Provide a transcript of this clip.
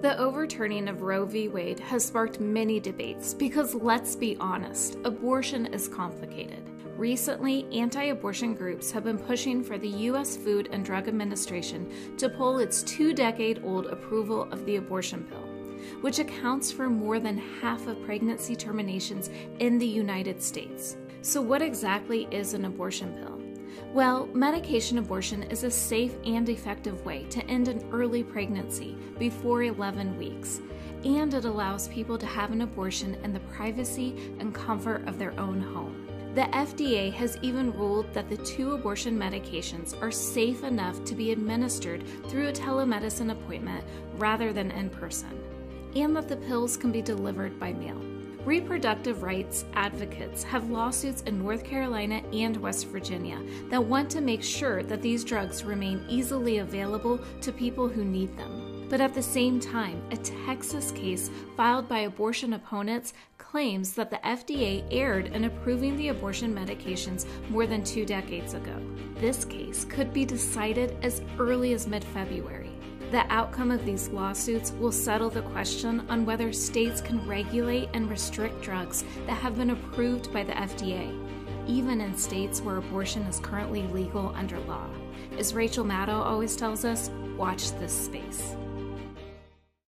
The overturning of Roe v. Wade has sparked many debates because, let's be honest, abortion is complicated. Recently, anti abortion groups have been pushing for the U.S. Food and Drug Administration to pull its two decade old approval of the abortion pill, which accounts for more than half of pregnancy terminations in the United States. So, what exactly is an abortion pill? Well, medication abortion is a safe and effective way to end an early pregnancy before 11 weeks, and it allows people to have an abortion in the privacy and comfort of their own home. The FDA has even ruled that the two abortion medications are safe enough to be administered through a telemedicine appointment rather than in person, and that the pills can be delivered by mail. Reproductive rights advocates have lawsuits in North Carolina and West Virginia that want to make sure that these drugs remain easily available to people who need them. But at the same time, a Texas case filed by abortion opponents claims that the FDA erred in approving the abortion medications more than two decades ago. This case could be decided as early as mid February. The outcome of these lawsuits will settle the question on whether states can regulate and restrict drugs that have been approved by the FDA, even in states where abortion is currently legal under law. As Rachel Maddow always tells us, watch this space.